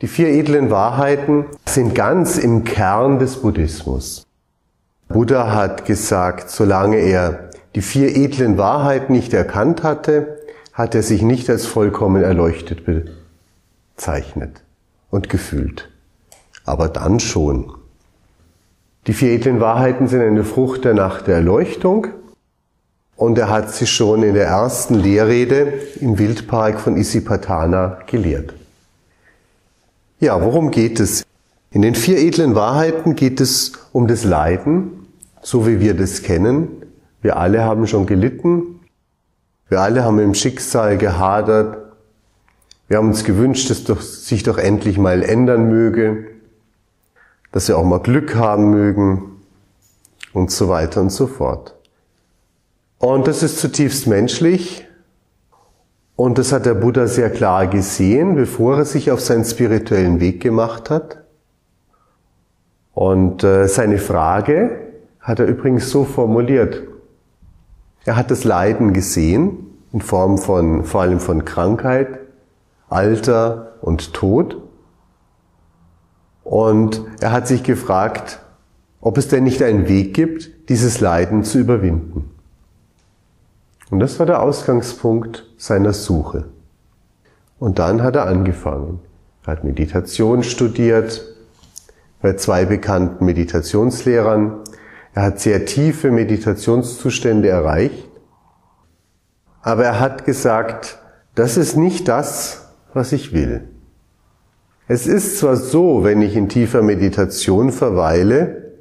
Die vier edlen Wahrheiten sind ganz im Kern des Buddhismus. Buddha hat gesagt, solange er die vier edlen Wahrheiten nicht erkannt hatte, hat er sich nicht als vollkommen erleuchtet bezeichnet und gefühlt. Aber dann schon. Die vier edlen Wahrheiten sind eine Frucht der Nacht der Erleuchtung und er hat sie schon in der ersten Lehrrede im Wildpark von Isipatana gelehrt. Ja, worum geht es? In den vier edlen Wahrheiten geht es um das Leiden, so wie wir das kennen. Wir alle haben schon gelitten. Wir alle haben im Schicksal gehadert. Wir haben uns gewünscht, dass doch, sich doch endlich mal ändern möge, dass wir auch mal Glück haben mögen und so weiter und so fort. Und das ist zutiefst menschlich und das hat der Buddha sehr klar gesehen, bevor er sich auf seinen spirituellen Weg gemacht hat. Und äh, seine Frage hat er übrigens so formuliert. Er hat das Leiden gesehen, in Form von, vor allem von Krankheit, Alter und Tod. Und er hat sich gefragt, ob es denn nicht einen Weg gibt, dieses Leiden zu überwinden. Und das war der Ausgangspunkt seiner Suche. Und dann hat er angefangen. Er hat Meditation studiert bei zwei bekannten Meditationslehrern. Er hat sehr tiefe Meditationszustände erreicht. Aber er hat gesagt, das ist nicht das, was ich will. Es ist zwar so, wenn ich in tiefer Meditation verweile,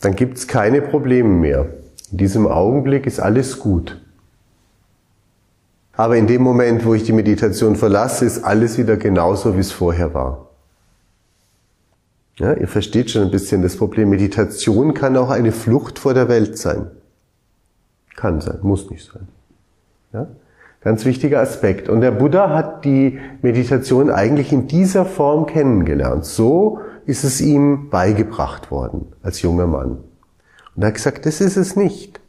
dann gibt es keine Probleme mehr. In diesem Augenblick ist alles gut. Aber in dem Moment, wo ich die Meditation verlasse, ist alles wieder genauso, wie es vorher war. Ja, ihr versteht schon ein bisschen das Problem. Meditation kann auch eine Flucht vor der Welt sein. Kann sein, muss nicht sein. Ja? Ganz wichtiger Aspekt. Und der Buddha hat die Meditation eigentlich in dieser Form kennengelernt. So ist es ihm beigebracht worden als junger Mann. Und er hat gesagt, das ist es nicht.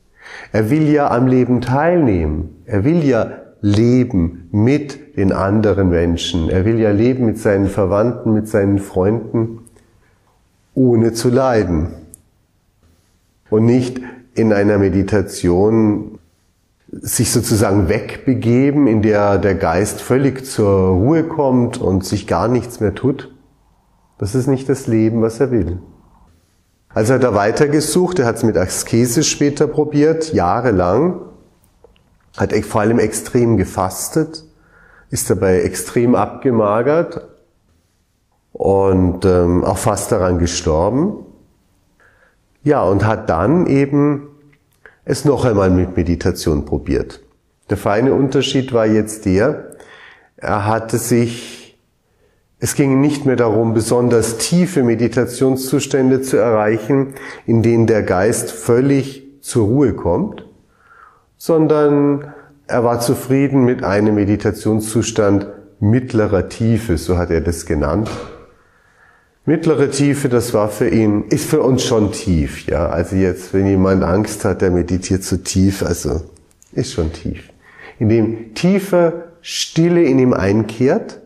Er will ja am Leben teilnehmen. Er will ja leben mit den anderen Menschen. Er will ja leben mit seinen Verwandten, mit seinen Freunden, ohne zu leiden. Und nicht in einer Meditation sich sozusagen wegbegeben, in der der Geist völlig zur Ruhe kommt und sich gar nichts mehr tut. Das ist nicht das Leben, was er will. Also hat er weitergesucht, er hat es mit Askese später probiert, jahrelang, hat vor allem extrem gefastet, ist dabei extrem abgemagert und ähm, auch fast daran gestorben. Ja, und hat dann eben es noch einmal mit Meditation probiert. Der feine Unterschied war jetzt der, er hatte sich es ging nicht mehr darum, besonders tiefe Meditationszustände zu erreichen, in denen der Geist völlig zur Ruhe kommt, sondern er war zufrieden mit einem Meditationszustand mittlerer Tiefe, so hat er das genannt. Mittlere Tiefe, das war für ihn, ist für uns schon tief, ja. Also jetzt, wenn jemand Angst hat, der meditiert zu tief, also ist schon tief. Indem tiefe Stille in ihm einkehrt,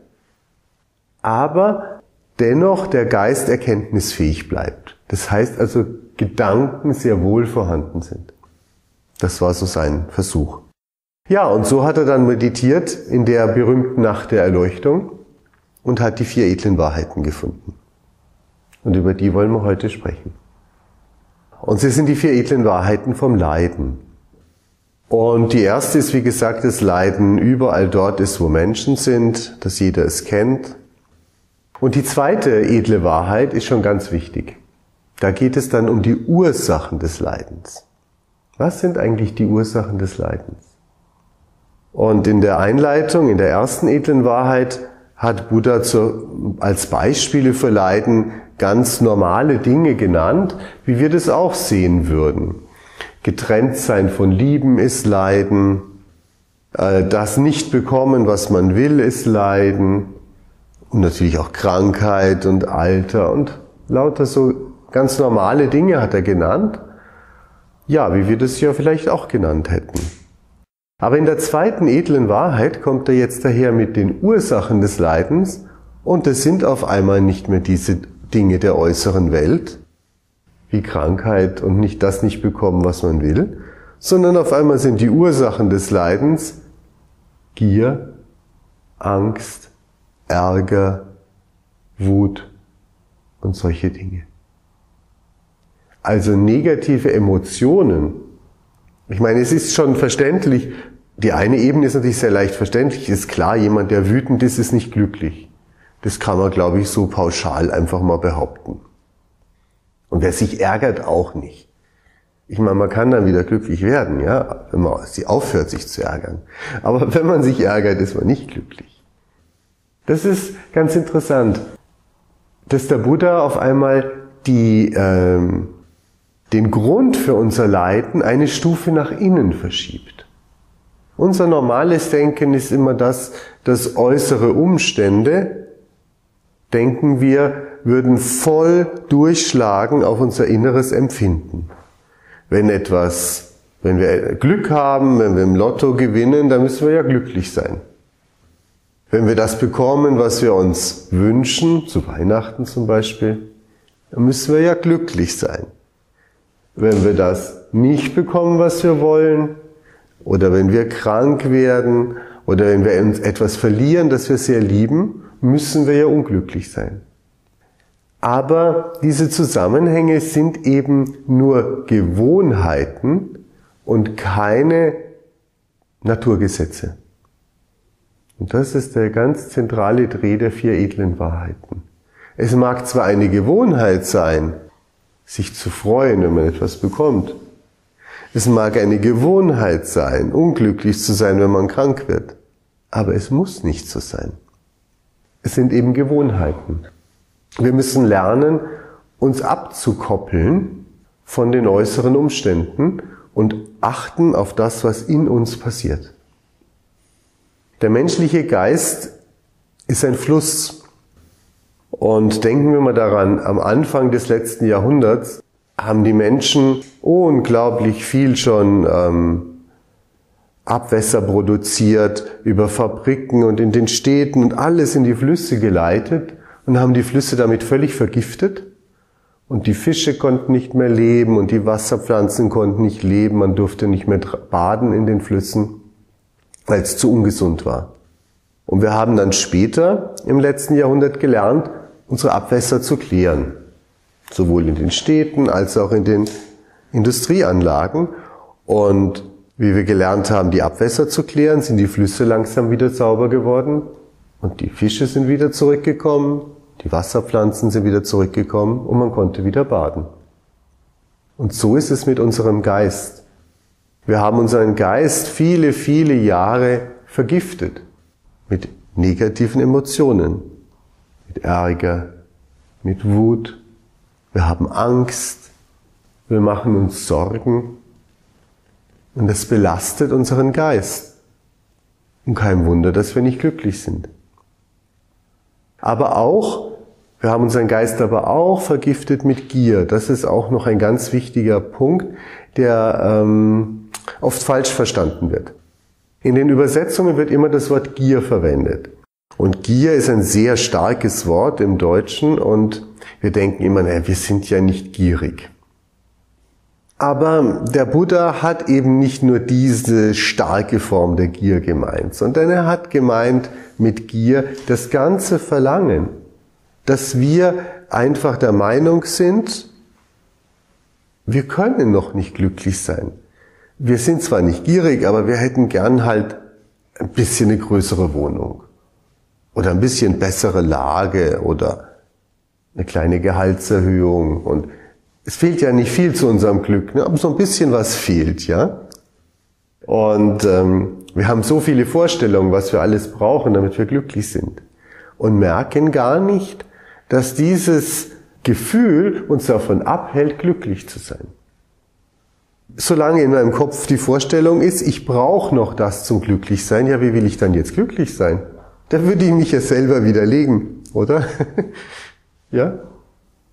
aber dennoch der Geist erkenntnisfähig bleibt. Das heißt also, Gedanken sehr wohl vorhanden sind. Das war so sein Versuch. Ja, und so hat er dann meditiert in der berühmten Nacht der Erleuchtung und hat die vier edlen Wahrheiten gefunden. Und über die wollen wir heute sprechen. Und sie sind die vier edlen Wahrheiten vom Leiden. Und die erste ist, wie gesagt, das Leiden überall dort ist, wo Menschen sind, dass jeder es kennt, und die zweite edle Wahrheit ist schon ganz wichtig. Da geht es dann um die Ursachen des Leidens. Was sind eigentlich die Ursachen des Leidens? Und in der Einleitung, in der ersten edlen Wahrheit, hat Buddha zu, als Beispiele für Leiden ganz normale Dinge genannt, wie wir das auch sehen würden. Getrennt sein von Lieben ist Leiden, äh, das nicht bekommen, was man will, ist Leiden, und natürlich auch Krankheit und Alter und lauter so ganz normale Dinge hat er genannt. Ja, wie wir das ja vielleicht auch genannt hätten. Aber in der zweiten edlen Wahrheit kommt er jetzt daher mit den Ursachen des Leidens Und es sind auf einmal nicht mehr diese Dinge der äußeren Welt, wie Krankheit und nicht das nicht bekommen, was man will, sondern auf einmal sind die Ursachen des Leidens Gier, Angst, Ärger, Wut und solche Dinge. Also negative Emotionen. Ich meine, es ist schon verständlich, die eine Ebene ist natürlich sehr leicht verständlich. Ist klar, jemand, der wütend ist, ist nicht glücklich. Das kann man, glaube ich, so pauschal einfach mal behaupten. Und wer sich ärgert, auch nicht. Ich meine, man kann dann wieder glücklich werden, ja, wenn man sie aufhört, sich zu ärgern. Aber wenn man sich ärgert, ist man nicht glücklich. Das ist ganz interessant, dass der Buddha auf einmal die, ähm, den Grund für unser Leiden eine Stufe nach innen verschiebt. Unser normales Denken ist immer das, dass äußere Umstände, denken wir, würden voll durchschlagen auf unser inneres Empfinden. Wenn etwas, wenn wir Glück haben, wenn wir im Lotto gewinnen, dann müssen wir ja glücklich sein. Wenn wir das bekommen, was wir uns wünschen, zu Weihnachten zum Beispiel, dann müssen wir ja glücklich sein. Wenn wir das nicht bekommen, was wir wollen, oder wenn wir krank werden, oder wenn wir uns etwas verlieren, das wir sehr lieben, müssen wir ja unglücklich sein. Aber diese Zusammenhänge sind eben nur Gewohnheiten und keine Naturgesetze. Und das ist der ganz zentrale Dreh der vier edlen Wahrheiten. Es mag zwar eine Gewohnheit sein, sich zu freuen, wenn man etwas bekommt. Es mag eine Gewohnheit sein, unglücklich zu sein, wenn man krank wird. Aber es muss nicht so sein. Es sind eben Gewohnheiten. Wir müssen lernen, uns abzukoppeln von den äußeren Umständen und achten auf das, was in uns passiert. Der menschliche Geist ist ein Fluss. Und denken wir mal daran, am Anfang des letzten Jahrhunderts haben die Menschen unglaublich viel schon ähm, Abwässer produziert über Fabriken und in den Städten und alles in die Flüsse geleitet und haben die Flüsse damit völlig vergiftet. Und die Fische konnten nicht mehr leben und die Wasserpflanzen konnten nicht leben, man durfte nicht mehr baden in den Flüssen weil es zu ungesund war. Und wir haben dann später im letzten Jahrhundert gelernt, unsere Abwässer zu klären. Sowohl in den Städten als auch in den Industrieanlagen. Und wie wir gelernt haben, die Abwässer zu klären, sind die Flüsse langsam wieder sauber geworden und die Fische sind wieder zurückgekommen, die Wasserpflanzen sind wieder zurückgekommen und man konnte wieder baden. Und so ist es mit unserem Geist. Wir haben unseren Geist viele, viele Jahre vergiftet mit negativen Emotionen, mit Ärger, mit Wut. Wir haben Angst, wir machen uns Sorgen und das belastet unseren Geist. Und kein Wunder, dass wir nicht glücklich sind. Aber auch, wir haben unseren Geist aber auch vergiftet mit Gier. Das ist auch noch ein ganz wichtiger Punkt, der ähm, oft falsch verstanden wird. In den Übersetzungen wird immer das Wort Gier verwendet. Und Gier ist ein sehr starkes Wort im Deutschen und wir denken immer, naja, wir sind ja nicht gierig. Aber der Buddha hat eben nicht nur diese starke Form der Gier gemeint, sondern er hat gemeint mit Gier das ganze Verlangen, dass wir einfach der Meinung sind, wir können noch nicht glücklich sein wir sind zwar nicht gierig, aber wir hätten gern halt ein bisschen eine größere Wohnung oder ein bisschen bessere Lage oder eine kleine Gehaltserhöhung und es fehlt ja nicht viel zu unserem Glück, ne? aber so ein bisschen was fehlt, ja. Und ähm, wir haben so viele Vorstellungen, was wir alles brauchen, damit wir glücklich sind und merken gar nicht, dass dieses Gefühl uns davon abhält, glücklich zu sein solange in meinem Kopf die Vorstellung ist, ich brauche noch das zum Glücklichsein, ja, wie will ich dann jetzt glücklich sein? Da würde ich mich ja selber widerlegen, oder? ja?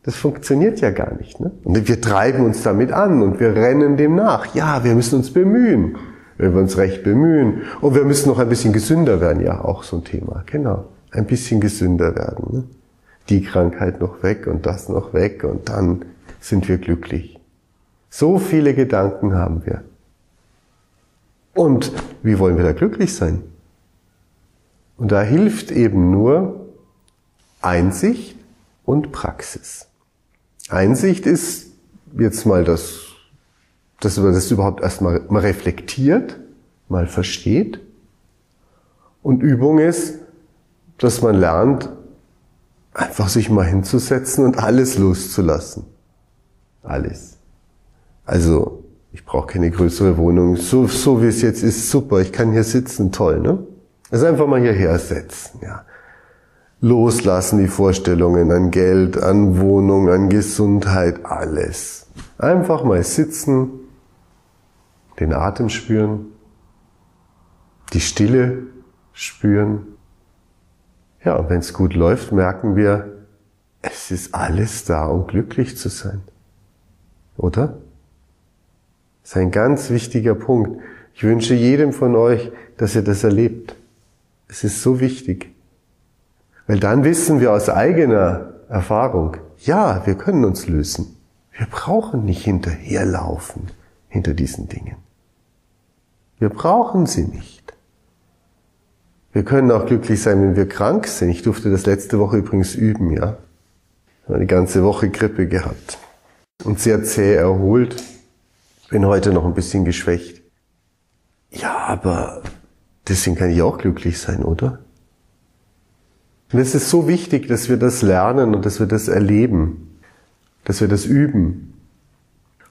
Das funktioniert ja gar nicht. Ne? Und wir treiben uns damit an und wir rennen dem nach. Ja, wir müssen uns bemühen, wenn wir uns recht bemühen. Und wir müssen noch ein bisschen gesünder werden, ja, auch so ein Thema. Genau. ein bisschen gesünder werden. Ne? Die Krankheit noch weg und das noch weg und dann sind wir glücklich. So viele Gedanken haben wir. Und wie wollen wir da glücklich sein? Und da hilft eben nur Einsicht und Praxis. Einsicht ist jetzt mal das, dass man das überhaupt erstmal mal reflektiert, mal versteht. Und Übung ist, dass man lernt, einfach sich mal hinzusetzen und alles loszulassen. Alles. Also, ich brauche keine größere Wohnung. So, so wie es jetzt ist, super. Ich kann hier sitzen, toll, ne? Also einfach mal hierher setzen, ja. Loslassen die Vorstellungen an Geld, an Wohnung, an Gesundheit, alles. Einfach mal sitzen, den Atem spüren, die Stille spüren. Ja, und wenn es gut läuft, merken wir, es ist alles da, um glücklich zu sein. Oder? Das ist ein ganz wichtiger Punkt. Ich wünsche jedem von euch, dass ihr das erlebt. Es ist so wichtig. Weil dann wissen wir aus eigener Erfahrung, ja, wir können uns lösen. Wir brauchen nicht hinterherlaufen hinter diesen Dingen. Wir brauchen sie nicht. Wir können auch glücklich sein, wenn wir krank sind. Ich durfte das letzte Woche übrigens üben, ja. Ich habe eine ganze Woche Grippe gehabt und sehr zäh erholt. Bin heute noch ein bisschen geschwächt. Ja, aber deswegen kann ich auch glücklich sein, oder? Und es ist so wichtig, dass wir das lernen und dass wir das erleben, dass wir das üben.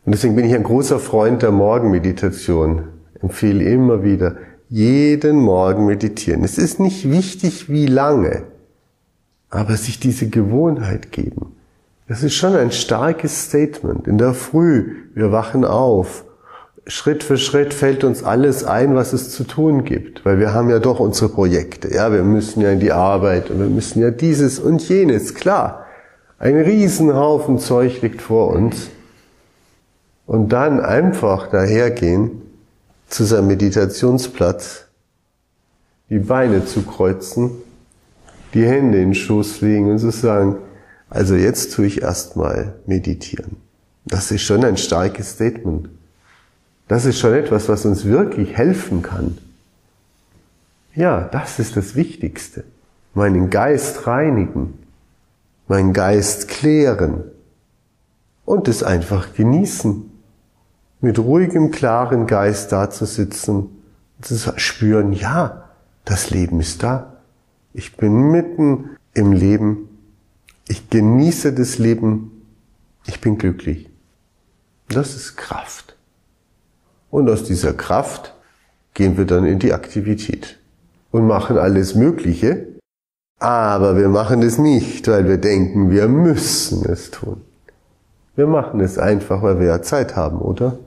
Und deswegen bin ich ein großer Freund der Morgenmeditation. Empfehle immer wieder, jeden Morgen meditieren. Es ist nicht wichtig, wie lange, aber sich diese Gewohnheit geben. Das ist schon ein starkes Statement. In der Früh, wir wachen auf. Schritt für Schritt fällt uns alles ein, was es zu tun gibt, weil wir haben ja doch unsere Projekte. Ja, wir müssen ja in die Arbeit und wir müssen ja dieses und jenes. Klar, ein Riesenhaufen Zeug liegt vor uns. Und dann einfach dahergehen zu seinem Meditationsplatz, die Beine zu kreuzen, die Hände in den Schoß legen und zu sagen, also jetzt tue ich erstmal meditieren. Das ist schon ein starkes Statement. Das ist schon etwas, was uns wirklich helfen kann. Ja, das ist das Wichtigste. Meinen Geist reinigen, meinen Geist klären und es einfach genießen. Mit ruhigem, klaren Geist da zu sitzen und zu spüren, ja, das Leben ist da. Ich bin mitten im Leben ich genieße das Leben. Ich bin glücklich. Das ist Kraft. Und aus dieser Kraft gehen wir dann in die Aktivität und machen alles Mögliche. Aber wir machen es nicht, weil wir denken, wir müssen es tun. Wir machen es einfach, weil wir ja Zeit haben, oder?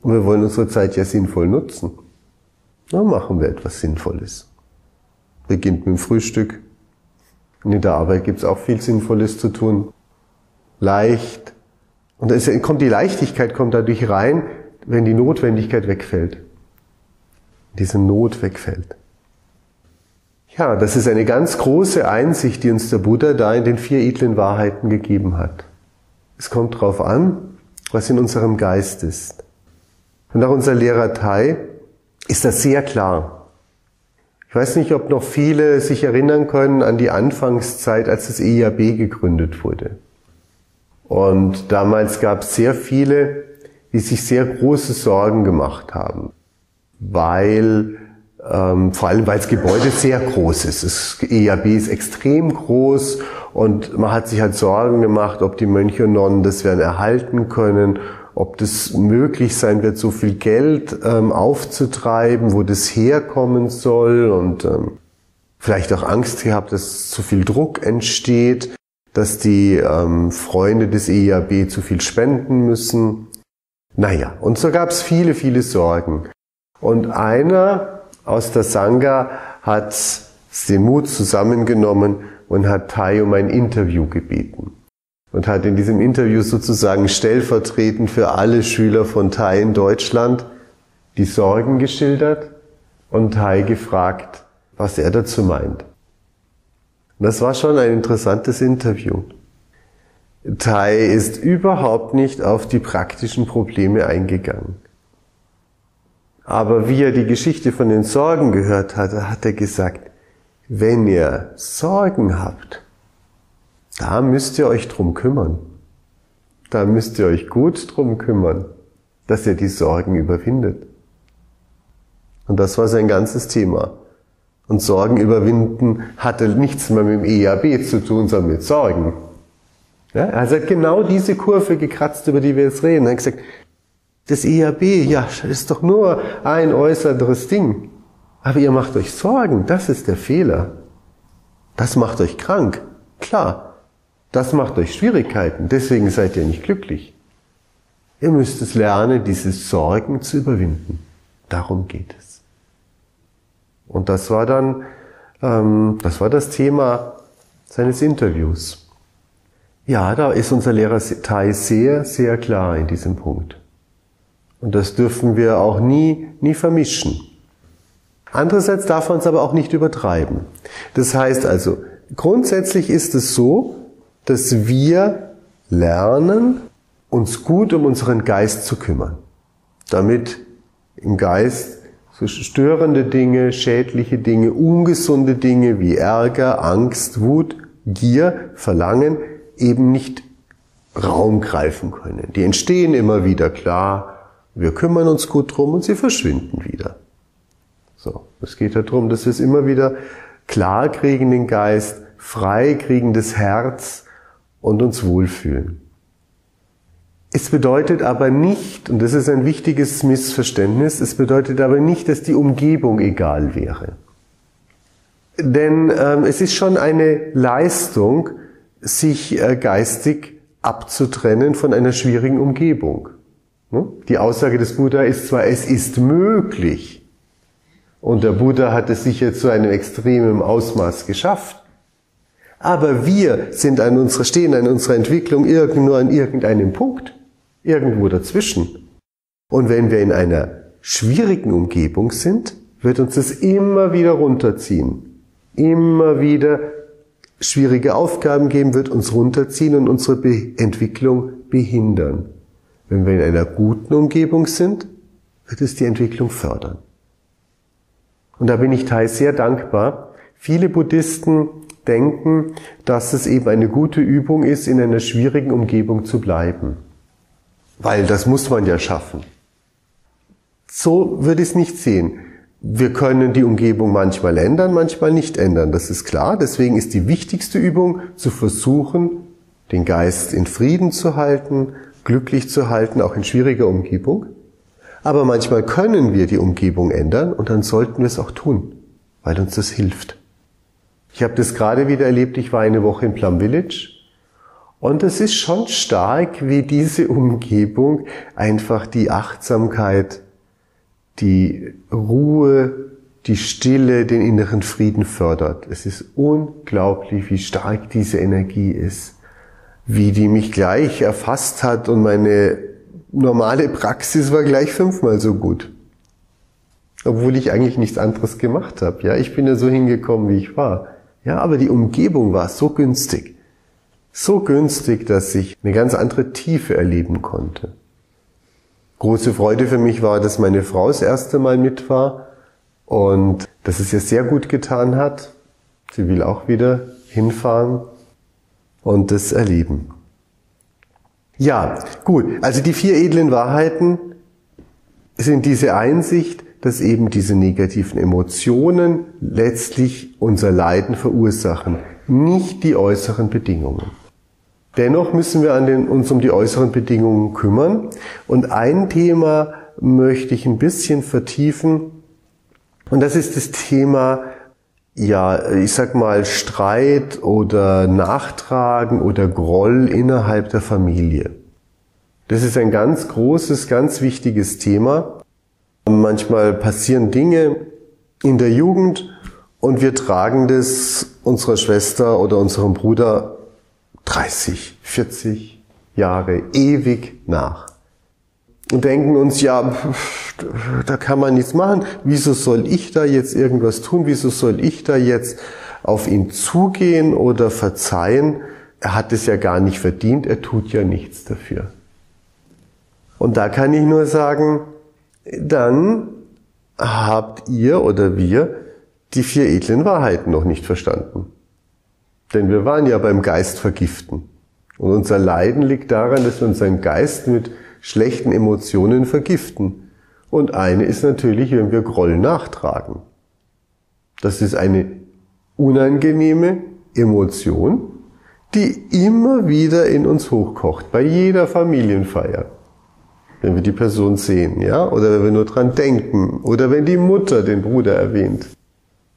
Und wir wollen unsere Zeit ja sinnvoll nutzen. Dann machen wir etwas Sinnvolles. Beginnt mit dem Frühstück, und in der Arbeit gibt es auch viel Sinnvolles zu tun. Leicht. Und es kommt die Leichtigkeit kommt dadurch rein, wenn die Notwendigkeit wegfällt. Diese Not wegfällt. Ja, das ist eine ganz große Einsicht, die uns der Buddha da in den vier edlen Wahrheiten gegeben hat. Es kommt darauf an, was in unserem Geist ist. Und auch unser Lehrer Tai ist das sehr klar. Ich weiß nicht, ob noch viele sich erinnern können an die Anfangszeit, als das EIAB gegründet wurde. Und damals gab es sehr viele, die sich sehr große Sorgen gemacht haben, weil ähm, vor allem weil das Gebäude sehr groß ist. Das EIAB ist extrem groß und man hat sich halt Sorgen gemacht, ob die Mönche und Nonnen das werden erhalten können ob das möglich sein wird, so viel Geld ähm, aufzutreiben, wo das herkommen soll und ähm, vielleicht auch Angst gehabt, dass zu viel Druck entsteht, dass die ähm, Freunde des EIAB zu viel spenden müssen. Naja, und so gab es viele, viele Sorgen. Und einer aus der Sangha hat Mut zusammengenommen und hat Tai um ein Interview gebeten und hat in diesem Interview sozusagen stellvertretend für alle Schüler von Thai in Deutschland die Sorgen geschildert und Thai gefragt, was er dazu meint. Das war schon ein interessantes Interview. Tai ist überhaupt nicht auf die praktischen Probleme eingegangen. Aber wie er die Geschichte von den Sorgen gehört hat, hat er gesagt, wenn ihr Sorgen habt, da müsst ihr euch drum kümmern. Da müsst ihr euch gut drum kümmern, dass ihr die Sorgen überwindet. Und das war sein ganzes Thema. Und Sorgen überwinden hatte nichts mehr mit dem EAB zu tun, sondern mit Sorgen. Ja, also hat genau diese Kurve gekratzt, über die wir jetzt reden. Er hat gesagt, das EAB, ja, ist doch nur ein äußeres Ding. Aber ihr macht euch Sorgen, das ist der Fehler. Das macht euch krank. Klar, das macht euch Schwierigkeiten, deswegen seid ihr nicht glücklich. Ihr müsst es lernen, diese Sorgen zu überwinden. Darum geht es. Und das war dann, ähm, das war das Thema seines Interviews. Ja, da ist unser Lehrer Tai sehr, sehr klar in diesem Punkt. Und das dürfen wir auch nie, nie vermischen. Andererseits darf man es aber auch nicht übertreiben. Das heißt also, grundsätzlich ist es so, dass wir lernen, uns gut um unseren Geist zu kümmern. Damit im Geist so störende Dinge, schädliche Dinge, ungesunde Dinge wie Ärger, Angst, Wut, Gier, Verlangen eben nicht Raum greifen können. Die entstehen immer wieder, klar. Wir kümmern uns gut drum und sie verschwinden wieder. So. Es geht darum, dass wir es immer wieder klar kriegen, den Geist, frei kriegen, das Herz und uns wohlfühlen. Es bedeutet aber nicht, und das ist ein wichtiges Missverständnis, es bedeutet aber nicht, dass die Umgebung egal wäre. Denn ähm, es ist schon eine Leistung, sich äh, geistig abzutrennen von einer schwierigen Umgebung. Ne? Die Aussage des Buddha ist zwar, es ist möglich, und der Buddha hat es sicher zu einem extremen Ausmaß geschafft, aber wir sind an unserer, stehen an unserer Entwicklung irgendwo an irgendeinem Punkt, irgendwo dazwischen. Und wenn wir in einer schwierigen Umgebung sind, wird uns das immer wieder runterziehen. Immer wieder schwierige Aufgaben geben, wird uns runterziehen und unsere Be Entwicklung behindern. Wenn wir in einer guten Umgebung sind, wird es die Entwicklung fördern. Und da bin ich teils sehr dankbar. Viele Buddhisten denken, dass es eben eine gute Übung ist, in einer schwierigen Umgebung zu bleiben. Weil das muss man ja schaffen. So würde ich es nicht sehen. Wir können die Umgebung manchmal ändern, manchmal nicht ändern. Das ist klar. Deswegen ist die wichtigste Übung zu versuchen, den Geist in Frieden zu halten, glücklich zu halten, auch in schwieriger Umgebung. Aber manchmal können wir die Umgebung ändern und dann sollten wir es auch tun, weil uns das hilft. Ich habe das gerade wieder erlebt. Ich war eine Woche in Plum Village und es ist schon stark, wie diese Umgebung einfach die Achtsamkeit die Ruhe, die Stille, den inneren Frieden fördert. Es ist unglaublich, wie stark diese Energie ist, wie die mich gleich erfasst hat und meine normale Praxis war gleich fünfmal so gut. Obwohl ich eigentlich nichts anderes gemacht habe. Ja, ich bin ja so hingekommen, wie ich war. Ja, aber die Umgebung war so günstig. So günstig, dass ich eine ganz andere Tiefe erleben konnte. Große Freude für mich war, dass meine Frau das erste Mal mit war und dass es ihr sehr gut getan hat. Sie will auch wieder hinfahren und das erleben. Ja, gut. Also die vier edlen Wahrheiten sind diese Einsicht, dass eben diese negativen Emotionen letztlich unser Leiden verursachen, nicht die äußeren Bedingungen. Dennoch müssen wir den, uns um die äußeren Bedingungen kümmern. Und ein Thema möchte ich ein bisschen vertiefen. Und das ist das Thema, ja, ich sag mal, Streit oder Nachtragen oder Groll innerhalb der Familie. Das ist ein ganz großes, ganz wichtiges Thema. Manchmal passieren Dinge in der Jugend und wir tragen das unserer Schwester oder unserem Bruder 30, 40 Jahre ewig nach. Und denken uns, ja, da kann man nichts machen. Wieso soll ich da jetzt irgendwas tun? Wieso soll ich da jetzt auf ihn zugehen oder verzeihen. Er hat es ja gar nicht verdient, er tut ja nichts dafür. Und da kann ich nur sagen, dann habt ihr oder wir die vier edlen Wahrheiten noch nicht verstanden. Denn wir waren ja beim Geist vergiften. Und unser Leiden liegt daran, dass wir unseren Geist mit schlechten Emotionen vergiften. Und eine ist natürlich, wenn wir Groll nachtragen. Das ist eine unangenehme Emotion, die immer wieder in uns hochkocht, bei jeder Familienfeier. Wenn wir die Person sehen, ja, oder wenn wir nur dran denken, oder wenn die Mutter den Bruder erwähnt.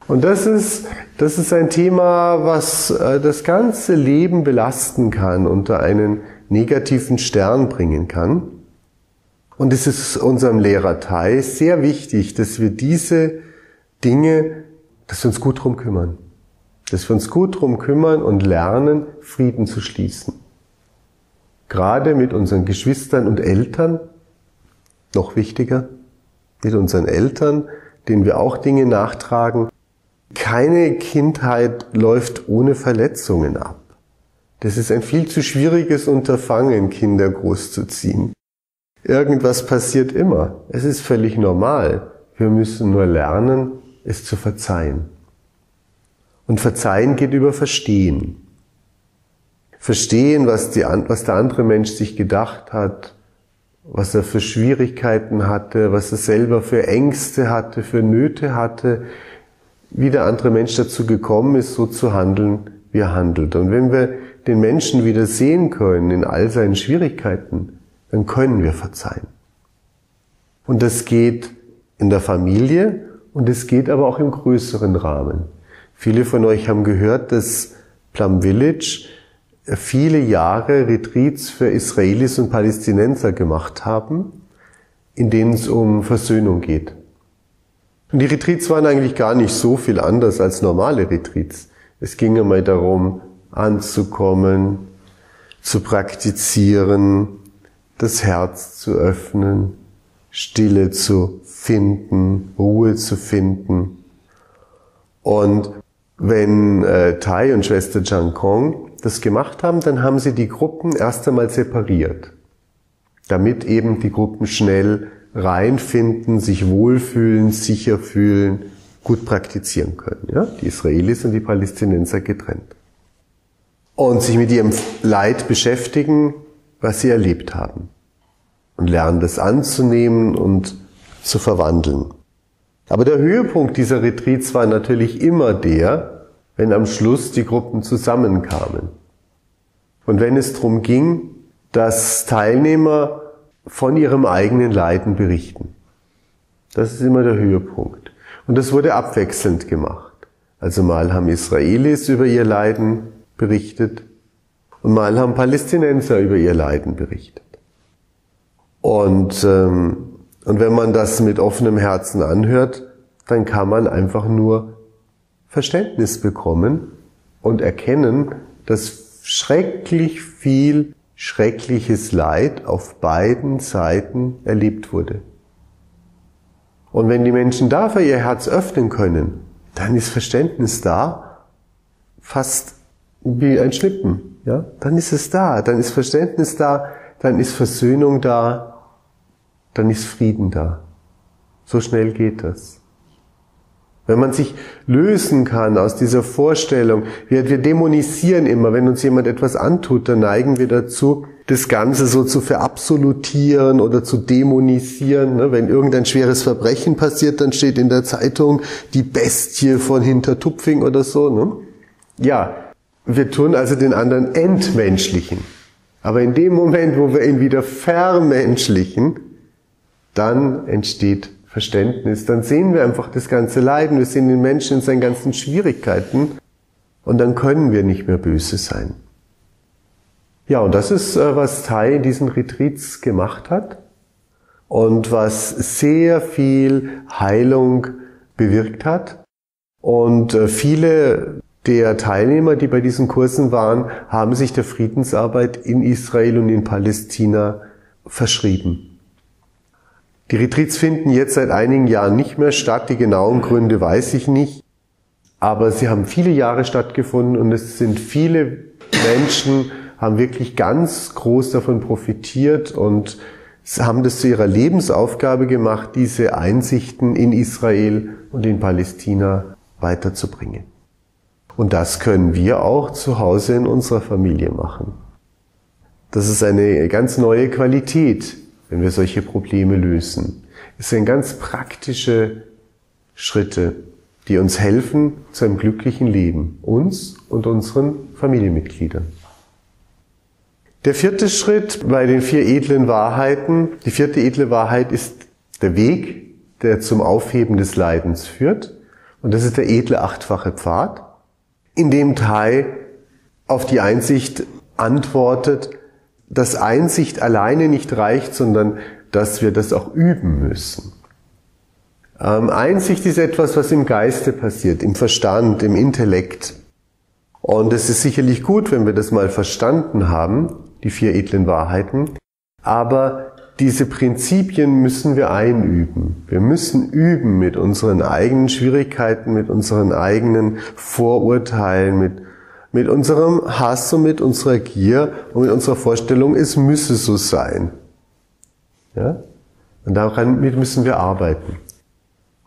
Und das ist, das ist ein Thema, was äh, das ganze Leben belasten kann, unter einen negativen Stern bringen kann. Und es ist unserem Lehrer Tai sehr wichtig, dass wir diese Dinge, dass wir uns gut drum kümmern. Dass wir uns gut drum kümmern und lernen, Frieden zu schließen. Gerade mit unseren Geschwistern und Eltern, noch wichtiger, mit unseren Eltern, denen wir auch Dinge nachtragen. Keine Kindheit läuft ohne Verletzungen ab. Das ist ein viel zu schwieriges Unterfangen, Kinder großzuziehen. Irgendwas passiert immer. Es ist völlig normal. Wir müssen nur lernen, es zu verzeihen. Und Verzeihen geht über Verstehen. Verstehen, was, die, was der andere Mensch sich gedacht hat, was er für Schwierigkeiten hatte, was er selber für Ängste hatte, für Nöte hatte, wie der andere Mensch dazu gekommen ist, so zu handeln, wie er handelt. Und wenn wir den Menschen wieder sehen können in all seinen Schwierigkeiten, dann können wir verzeihen. Und das geht in der Familie und es geht aber auch im größeren Rahmen. Viele von euch haben gehört, dass Plum Village viele Jahre Retreats für Israelis und Palästinenser gemacht haben, in denen es um Versöhnung geht. Und die Retreats waren eigentlich gar nicht so viel anders als normale Retreats. Es ging einmal darum, anzukommen, zu praktizieren, das Herz zu öffnen, Stille zu finden, Ruhe zu finden. Und wenn äh, Tai und Schwester Jiang Kong das gemacht haben, dann haben sie die Gruppen erst einmal separiert, damit eben die Gruppen schnell reinfinden, sich wohlfühlen, sicher fühlen, gut praktizieren können. Ja? Die Israelis und die Palästinenser getrennt. Und sich mit ihrem Leid beschäftigen, was sie erlebt haben. Und lernen das anzunehmen und zu verwandeln. Aber der Höhepunkt dieser Retreats war natürlich immer der, wenn am Schluss die Gruppen zusammenkamen. Und wenn es darum ging, dass Teilnehmer von ihrem eigenen Leiden berichten. Das ist immer der Höhepunkt. Und das wurde abwechselnd gemacht. Also mal haben Israelis über ihr Leiden berichtet und mal haben Palästinenser über ihr Leiden berichtet. Und, ähm, und wenn man das mit offenem Herzen anhört, dann kann man einfach nur Verständnis bekommen und erkennen, dass schrecklich viel schreckliches Leid auf beiden Seiten erlebt wurde. Und wenn die Menschen dafür ihr Herz öffnen können, dann ist Verständnis da, fast wie ein Schnippen. Ja? Dann ist es da, dann ist Verständnis da, dann ist Versöhnung da, dann ist Frieden da. So schnell geht das. Wenn man sich lösen kann aus dieser Vorstellung, wir, wir dämonisieren immer, wenn uns jemand etwas antut, dann neigen wir dazu, das Ganze so zu verabsolutieren oder zu dämonisieren. Ne? Wenn irgendein schweres Verbrechen passiert, dann steht in der Zeitung die Bestie von Hintertupfing oder so. Ne? Ja, wir tun also den anderen entmenschlichen. Aber in dem Moment, wo wir ihn wieder vermenschlichen, dann entsteht Verständnis, dann sehen wir einfach das ganze Leiden, wir sehen den Menschen in seinen ganzen Schwierigkeiten und dann können wir nicht mehr böse sein. Ja, und das ist, äh, was Tai in diesen Retreats gemacht hat und was sehr viel Heilung bewirkt hat. Und äh, viele der Teilnehmer, die bei diesen Kursen waren, haben sich der Friedensarbeit in Israel und in Palästina verschrieben. Die Retreats finden jetzt seit einigen Jahren nicht mehr statt. Die genauen Gründe weiß ich nicht. Aber sie haben viele Jahre stattgefunden und es sind viele Menschen, haben wirklich ganz groß davon profitiert und haben das zu ihrer Lebensaufgabe gemacht, diese Einsichten in Israel und in Palästina weiterzubringen. Und das können wir auch zu Hause in unserer Familie machen. Das ist eine ganz neue Qualität, wenn wir solche Probleme lösen. Es sind ganz praktische Schritte, die uns helfen zu einem glücklichen Leben, uns und unseren Familienmitgliedern. Der vierte Schritt bei den vier edlen Wahrheiten, die vierte edle Wahrheit ist der Weg, der zum Aufheben des Leidens führt. Und das ist der edle achtfache Pfad, in dem Tai auf die Einsicht antwortet, dass Einsicht alleine nicht reicht, sondern dass wir das auch üben müssen. Ähm, Einsicht ist etwas, was im Geiste passiert, im Verstand, im Intellekt. Und es ist sicherlich gut, wenn wir das mal verstanden haben, die vier edlen Wahrheiten. Aber diese Prinzipien müssen wir einüben. Wir müssen üben mit unseren eigenen Schwierigkeiten, mit unseren eigenen Vorurteilen, mit, mit unserem Hass und mit unserer Gier und mit unserer Vorstellung, es müsse so sein. Ja? Und daran müssen wir arbeiten.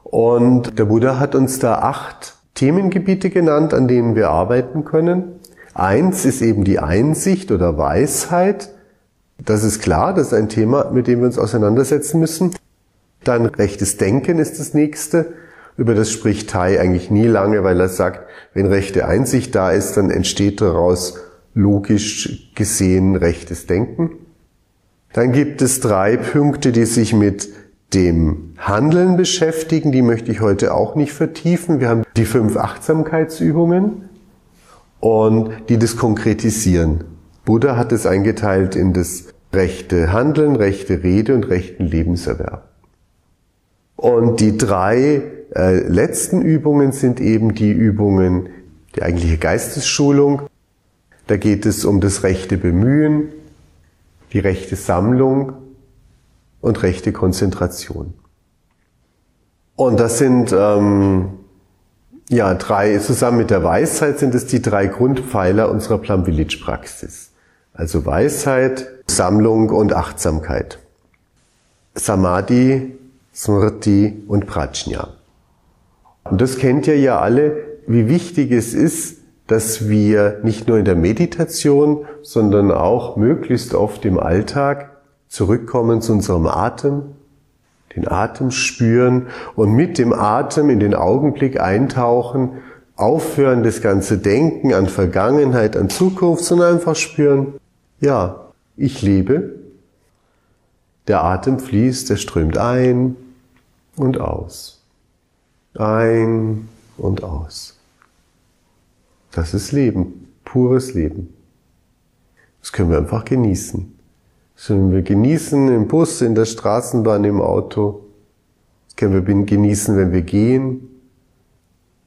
Und der Buddha hat uns da acht Themengebiete genannt, an denen wir arbeiten können. Eins ist eben die Einsicht oder Weisheit. Das ist klar, das ist ein Thema, mit dem wir uns auseinandersetzen müssen. Dann rechtes Denken ist das nächste. Über das spricht Tai eigentlich nie lange, weil er sagt, wenn rechte Einsicht da ist, dann entsteht daraus logisch gesehen rechtes Denken. Dann gibt es drei Punkte, die sich mit dem Handeln beschäftigen. Die möchte ich heute auch nicht vertiefen. Wir haben die fünf Achtsamkeitsübungen und die das konkretisieren. Buddha hat es eingeteilt in das rechte Handeln, rechte Rede und rechten Lebenserwerb. Und die drei äh, letzten Übungen sind eben die Übungen, die eigentliche Geistesschulung. Da geht es um das rechte Bemühen, die rechte Sammlung und rechte Konzentration. Und das sind ähm, ja drei, zusammen mit der Weisheit sind es die drei Grundpfeiler unserer Plum Village Praxis. Also Weisheit, Sammlung und Achtsamkeit. Samadhi, Smriti und Prajna. Und das kennt ihr ja alle, wie wichtig es ist, dass wir nicht nur in der Meditation, sondern auch möglichst oft im Alltag zurückkommen zu unserem Atem, den Atem spüren und mit dem Atem in den Augenblick eintauchen, aufhören das ganze Denken an Vergangenheit, an Zukunft, sondern einfach spüren, ja, ich lebe, der Atem fließt, er strömt ein und aus. Ein und aus. Das ist Leben, pures Leben. Das können wir einfach genießen. Sollen wir genießen im Bus, in der Straßenbahn, im Auto. Das können wir genießen, wenn wir gehen.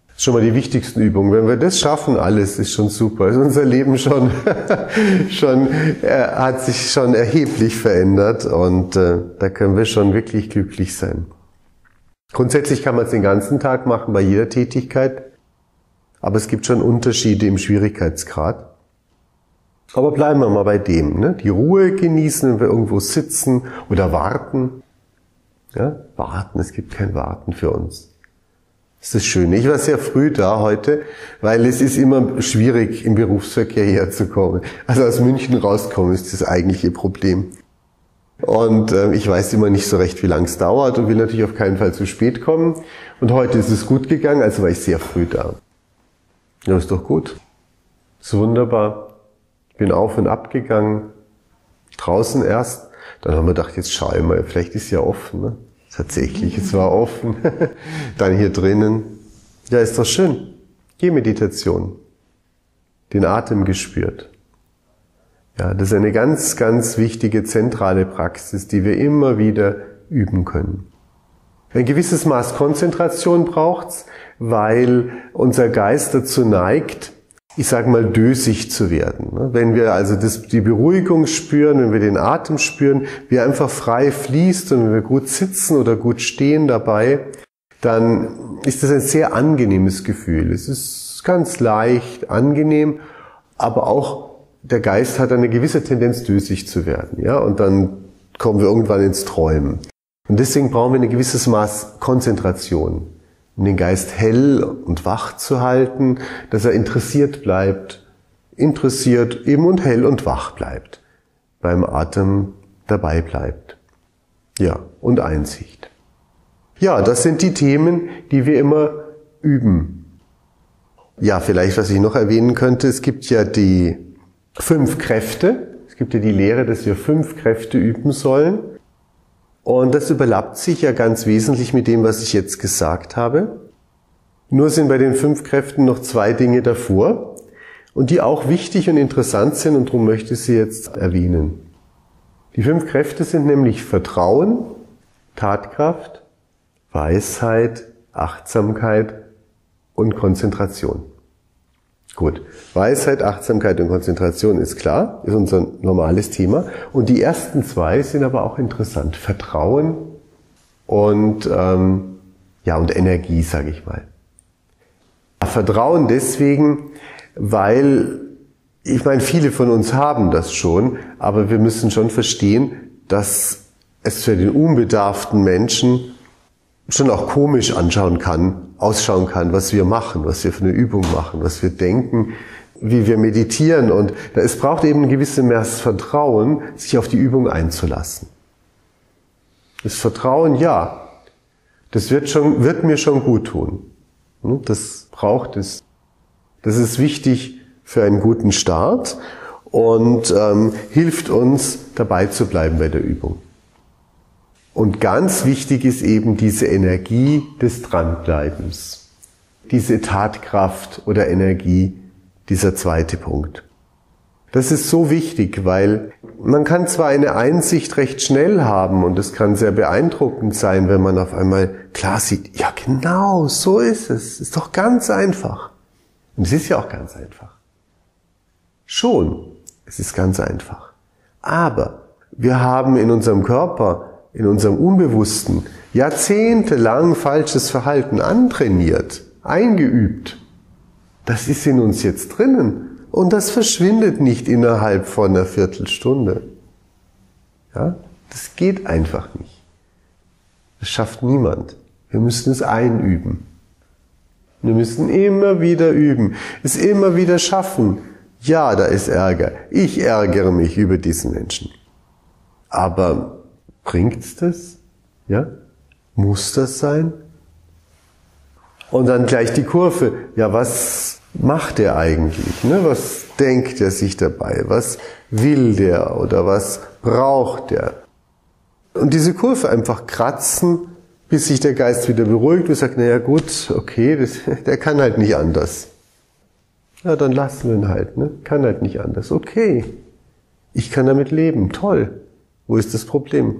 Das ist schon mal die wichtigsten Übungen. Wenn wir das schaffen, alles ist schon super. Ist unser Leben schon, schon äh, hat sich schon erheblich verändert und äh, da können wir schon wirklich glücklich sein. Grundsätzlich kann man es den ganzen Tag machen bei jeder Tätigkeit, aber es gibt schon Unterschiede im Schwierigkeitsgrad. Aber bleiben wir mal bei dem. Ne? Die Ruhe genießen, wenn wir irgendwo sitzen oder warten. Ja? Warten, es gibt kein Warten für uns. Das ist das Schöne. Ich war sehr früh da heute, weil es ist immer schwierig, im Berufsverkehr herzukommen. Also aus München rauskommen ist das eigentliche Problem. Und äh, ich weiß immer nicht so recht, wie lang es dauert und will natürlich auf keinen Fall zu spät kommen. Und heute ist es gut gegangen, also war ich sehr früh da. Ja, ist doch gut. Ist wunderbar. Ich bin auf und ab gegangen, draußen erst. Dann haben wir gedacht, jetzt schau ich mal, vielleicht ist ja offen. Ne? Tatsächlich, es war offen. Dann hier drinnen. Ja, ist doch schön. Gehmeditation. Den Atem gespürt. Ja, das ist eine ganz, ganz wichtige zentrale Praxis, die wir immer wieder üben können. Ein gewisses Maß Konzentration braucht's, weil unser Geist dazu neigt, ich sage mal, dösig zu werden. Ne? Wenn wir also das, die Beruhigung spüren, wenn wir den Atem spüren, wie er einfach frei fließt und wenn wir gut sitzen oder gut stehen dabei, dann ist das ein sehr angenehmes Gefühl. Es ist ganz leicht, angenehm, aber auch der Geist hat eine gewisse Tendenz, dösig zu werden. Ja? Und dann kommen wir irgendwann ins Träumen. Und deswegen brauchen wir ein gewisses Maß Konzentration, um den Geist hell und wach zu halten, dass er interessiert bleibt, interessiert eben und hell und wach bleibt, beim Atem dabei bleibt. Ja, und Einsicht. Ja, das sind die Themen, die wir immer üben. Ja, vielleicht, was ich noch erwähnen könnte, es gibt ja die fünf Kräfte. Es gibt ja die Lehre, dass wir fünf Kräfte üben sollen. Und das überlappt sich ja ganz wesentlich mit dem, was ich jetzt gesagt habe. Nur sind bei den fünf Kräften noch zwei Dinge davor und die auch wichtig und interessant sind und darum möchte ich sie jetzt erwähnen. Die fünf Kräfte sind nämlich Vertrauen, Tatkraft, Weisheit, Achtsamkeit und Konzentration. Gut, Weisheit, Achtsamkeit und Konzentration ist klar, ist unser normales Thema. Und die ersten zwei sind aber auch interessant. Vertrauen und ähm, ja und Energie, sage ich mal. Vertrauen deswegen, weil ich meine, viele von uns haben das schon, aber wir müssen schon verstehen, dass es für den unbedarften Menschen schon auch komisch anschauen kann, ausschauen kann, was wir machen, was wir für eine Übung machen, was wir denken, wie wir meditieren. Und es braucht eben ein gewisses Maß Vertrauen, sich auf die Übung einzulassen. Das Vertrauen, ja, das wird, schon, wird mir schon gut tun. Hm, das braucht es. Das ist wichtig für einen guten Start und ähm, hilft uns dabei zu bleiben bei der Übung. Und ganz wichtig ist eben diese Energie des Dranbleibens, diese Tatkraft oder Energie, dieser zweite Punkt. Das ist so wichtig, weil man kann zwar eine Einsicht recht schnell haben und es kann sehr beeindruckend sein, wenn man auf einmal klar sieht, ja genau, so ist es, ist doch ganz einfach. Und es ist ja auch ganz einfach. Schon, es ist ganz einfach. Aber wir haben in unserem Körper in unserem Unbewussten jahrzehntelang falsches Verhalten antrainiert, eingeübt. Das ist in uns jetzt drinnen und das verschwindet nicht innerhalb von einer Viertelstunde. Ja, das geht einfach nicht. Das schafft niemand. Wir müssen es einüben. Wir müssen immer wieder üben, es immer wieder schaffen. Ja, da ist Ärger. Ich ärgere mich über diesen Menschen. Aber Bringt's das? Ja? Muss das sein? Und dann gleich die Kurve. Ja, was macht er eigentlich? Ne? Was denkt er sich dabei? Was will der oder was braucht er? Und diese Kurve einfach kratzen, bis sich der Geist wieder beruhigt und sagt, naja gut, okay, das, der kann halt nicht anders. Ja, dann lassen wir ihn halt, ne? Kann halt nicht anders. Okay. Ich kann damit leben. Toll. Wo ist das Problem?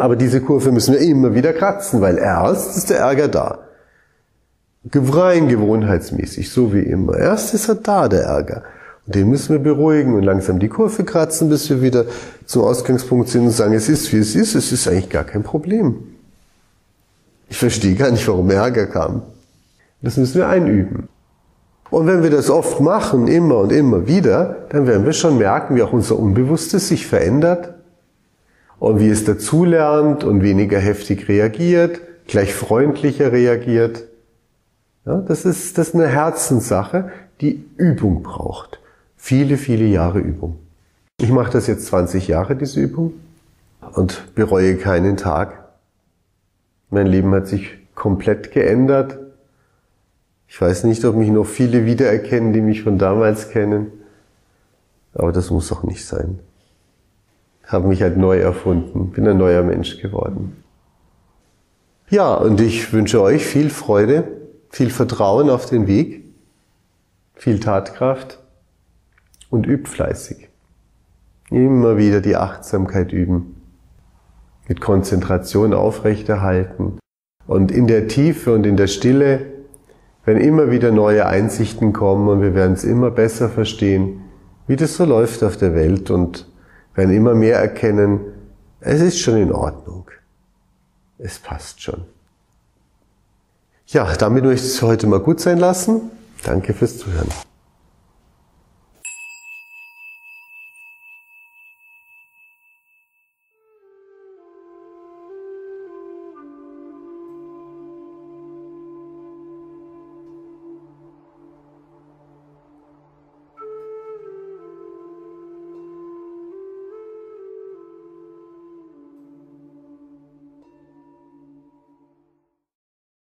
Aber diese Kurve müssen wir immer wieder kratzen, weil erst ist der Ärger da. Rein gewohnheitsmäßig, so wie immer. Erst ist er da, der Ärger. Und den müssen wir beruhigen und langsam die Kurve kratzen, bis wir wieder zum Ausgangspunkt sind und sagen, es ist wie es ist, es ist eigentlich gar kein Problem. Ich verstehe gar nicht, warum Ärger kam. Das müssen wir einüben. Und wenn wir das oft machen, immer und immer wieder, dann werden wir schon merken, wie auch unser Unbewusstes sich verändert und wie es dazulernt und weniger heftig reagiert, gleich freundlicher reagiert. Ja, das, ist, das ist eine Herzenssache, die Übung braucht. Viele, viele Jahre Übung. Ich mache das jetzt 20 Jahre, diese Übung, und bereue keinen Tag. Mein Leben hat sich komplett geändert. Ich weiß nicht, ob mich noch viele wiedererkennen, die mich von damals kennen. Aber das muss auch nicht sein habe mich halt neu erfunden, bin ein neuer Mensch geworden. Ja, und ich wünsche euch viel Freude, viel Vertrauen auf den Weg, viel Tatkraft und übt fleißig. Immer wieder die Achtsamkeit üben, mit Konzentration aufrechterhalten und in der Tiefe und in der Stille, wenn immer wieder neue Einsichten kommen und wir werden es immer besser verstehen, wie das so läuft auf der Welt und werden immer mehr erkennen, es ist schon in Ordnung. Es passt schon. Ja, damit möchte ich es heute mal gut sein lassen. Danke fürs Zuhören.